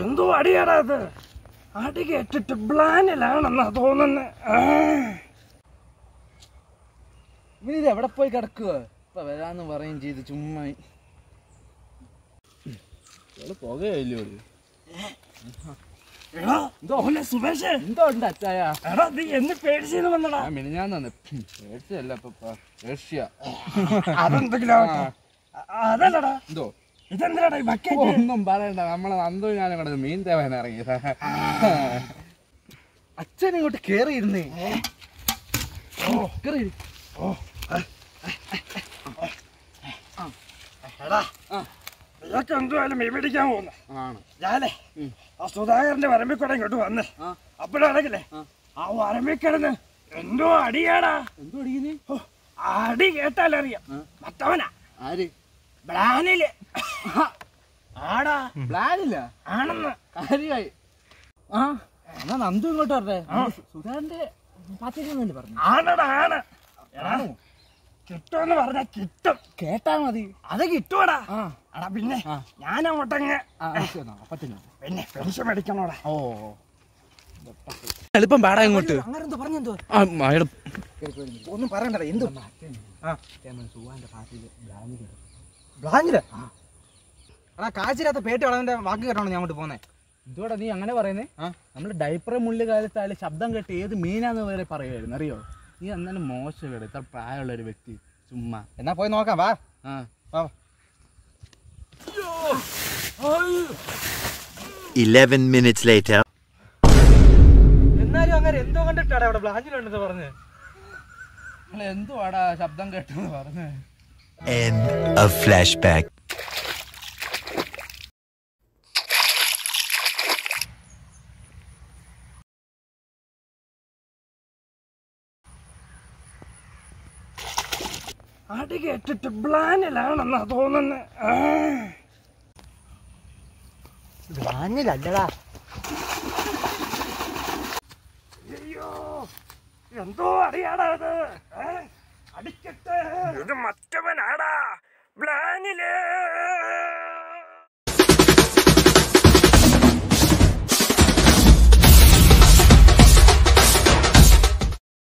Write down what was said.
എന്തോ അടിയാടാ അത്. അടി കേട്ടിട്ട് ബ്ലാനിലാണെന്നാ തോന്നുന്നത് ഇവനിത് എവിടെ പോയി കിടക്കുക ഇപ്പൊ വരാന്ന് പറയും ചെയ്ത് ചുമ്മാ. ഇവൾ പുകയില്ലോ എടാ ഇതോലെ സുമേഷ്. എന്തോ ഉണ്ട് അച്ചായ? എടാ നീ എന്ന് പേടിച്ചെന്ന് വന്നടാ. ഞാൻ മിനിഞ്ഞാന്ന് പേഴ്സല്ല ഇപ്പൊ പേർഷ്യ. അതെന്തെങ്കിലും. അതല്ലടാ. എന്തോ? ഇതെന്തിനാടാ ഈ ബക്കറ്റ് ഒന്നും പറയണ്ട. നമ്മളെ നന്ദു ഞാനും കൂടെ മീൻ തേവാൻ ഇറങ്ങി. അച്ഛൻ ഇങ്ങോട്ട് കേറിയിരുന്നേ. കേറി. എടാ ഇതൊക്കെ എന്തുവായാലും മീൻ പിടിക്കാൻ പോകുന്ന. ഞാനേ ആ സുധാകരന്റെ വരമ്പിൽ കൂടെ ഇങ്ങോട്ട് വന്നേ. അപ്പോഴാണെങ്കിലേ ആ. വരമ്പിൽ കിടന്ന് എന്തോ അടിയാടാ. എന്തോ അടിക്കുന്നേ? അടി കേട്ടാലറിയാം. മറ്റവനാ. ആര്? ബ്ലാനിൽ ആടാ. പ്ലാനില്ല. ആണെന്ന്. കാര്യമായി. ആ എന്നാ നന്ദു ഇങ്ങോട്ട് വരട്ടെ. സുധാന്റെ വേണ്ടി പറഞ്ഞു. ആണടാ ആണ്. കിട്ടുമെന്ന് പറഞ്ഞാ കിട്ടും. കേട്ടാ മതി. അത് കിട്ടുവാടാ. അടാ പിന്നെ ഞാൻ അങ്ങോട്ടങ്ങ് പിന്നെ പെൻഷൻ മേടിക്കണോടാ. ഓ എളുപ്പം പാടാ ഇങ്ങോട്ട്. അങ്ങനെ എന്തോ പറഞ്ഞെന്തോ? ഒന്നും പറയണ്ടടാ എന്തു സുഹാന്റെ പാട്ടിൽ ബ്ലാനിൽ ബ്ലാഞ്ചിൽ എടാ കാഴ്ചയില്ലാത്ത പേട്ട് വളവിന്റെ വാക്ക് കേട്ടോ ഞാൻ അങ്ങോട്ട് പോന്നെ. ഇതോടെ നീ അങ്ങനെ പറയുന്നേ? നമ്മൾ ഡൈപ്പർ മുള്ളി കാലത്താൽ ശബ്ദം കേട്ട് ഏത് മീനാന്ന് വരെ പറയുമായിരുന്നു അറിയോ? നീ എന്നാലും മോശം കേട്ടോ ഇത്ര പ്രായമുള്ള ഒരു വ്യക്തി ചുമ്മാ. എന്നാ പോയി നോക്കാം വാ. ആ. വാ 11 minutes later. എന്നാലും അങ്ങനെ എന്തോ കണ്ടിട്ടാടാ അവിടെ ബ്ലാഞ്ചിലുണ്ടെന്ന് പറഞ്ഞ്. നിങ്ങൾ എന്തുവാടാ ശബ്ദം കേട്ടെന്ന് പറഞ്ഞേ? End of flashback. അടി കേട്ടിട്ട് ബ്ലാനിലാണെന്നാ തോന്നുന്നത് ബ്ലാനിലല്ലടാ. അയ്യോ എന്തോ അടിയാടാ അത് അടിക്കട്ടെ. ഇത് മറ്റവനാടാ. ബ്ലാനിൽ.